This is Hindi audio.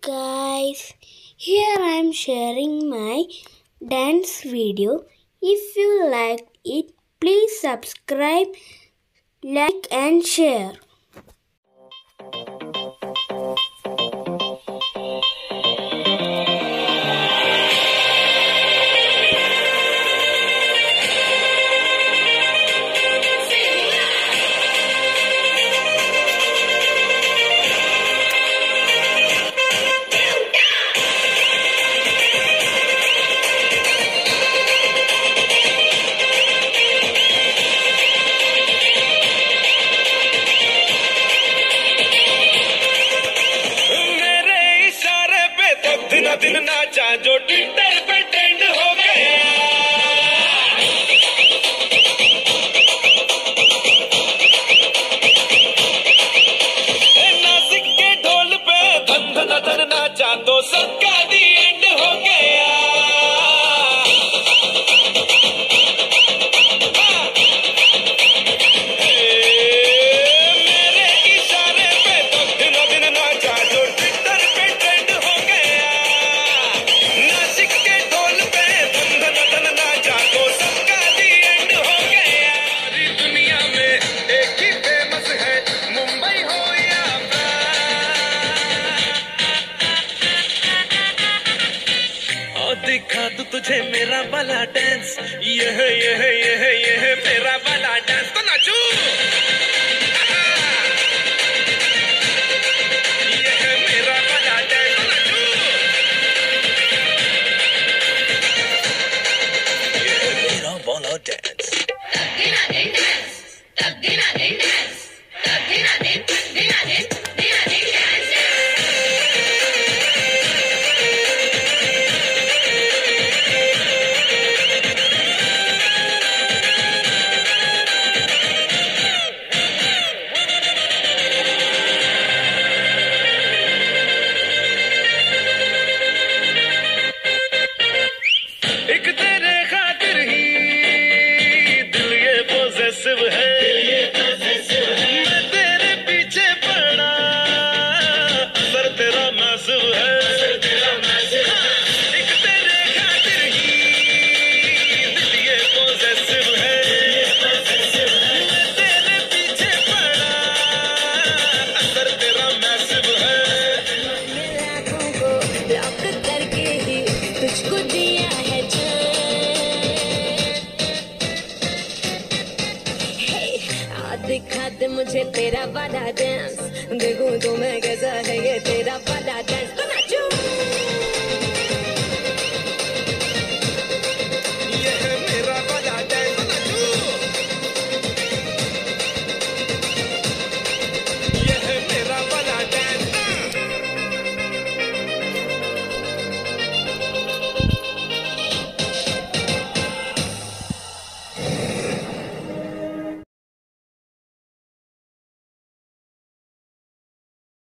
guys, here I am sharing my dance video. If you like it, please subscribe, like, and share. दिन नाचा जो ट्विटर दिखा दू तुझे मेरा वाला डांस यह यह यह यह मेरा वाला डांस तो नाचू। यह पोजेसिव है मैं तेरे पीछे पड़ा सर तेरा मैसिव है। मुझे तेरा वाला डांस देखूँ तो मैं कैसा है ये तेरा वाला डांस तो